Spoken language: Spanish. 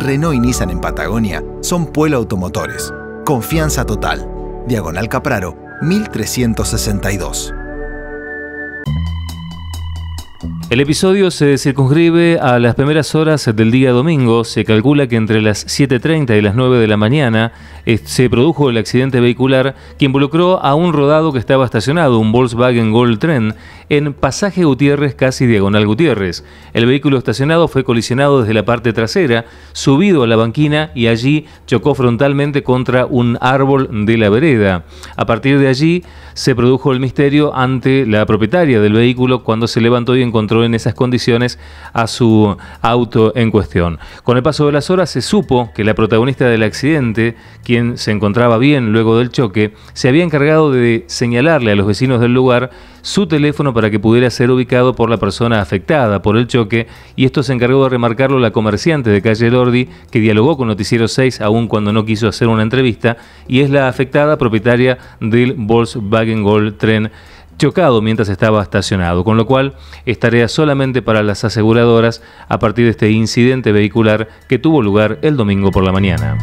Renault y Nissan en Patagonia son Pueblo Automotores. Confianza total. Diagonal Capraro, 1362. El episodio se circunscribe a las primeras horas del día domingo. Se calcula que entre las 7.30 y las 9 de la mañana eh, se produjo el accidente vehicular que involucró a un rodado que estaba estacionado, un Volkswagen Gold Tren, en Pasaje Gutiérrez, casi diagonal Gutiérrez. El vehículo estacionado fue colisionado desde la parte trasera, subido a la banquina y allí chocó frontalmente contra un árbol de la vereda. A partir de allí se produjo el misterio ante la propietaria del vehículo cuando se levantó y encontró en esas condiciones a su auto en cuestión. Con el paso de las horas se supo que la protagonista del accidente, quien se encontraba bien luego del choque, se había encargado de señalarle a los vecinos del lugar su teléfono para que pudiera ser ubicado por la persona afectada por el choque y esto se encargó de remarcarlo la comerciante de calle Lordi que dialogó con Noticiero 6 aun cuando no quiso hacer una entrevista y es la afectada propietaria del Volkswagen Gold Tren chocado mientras estaba estacionado, con lo cual es tarea solamente para las aseguradoras a partir de este incidente vehicular que tuvo lugar el domingo por la mañana.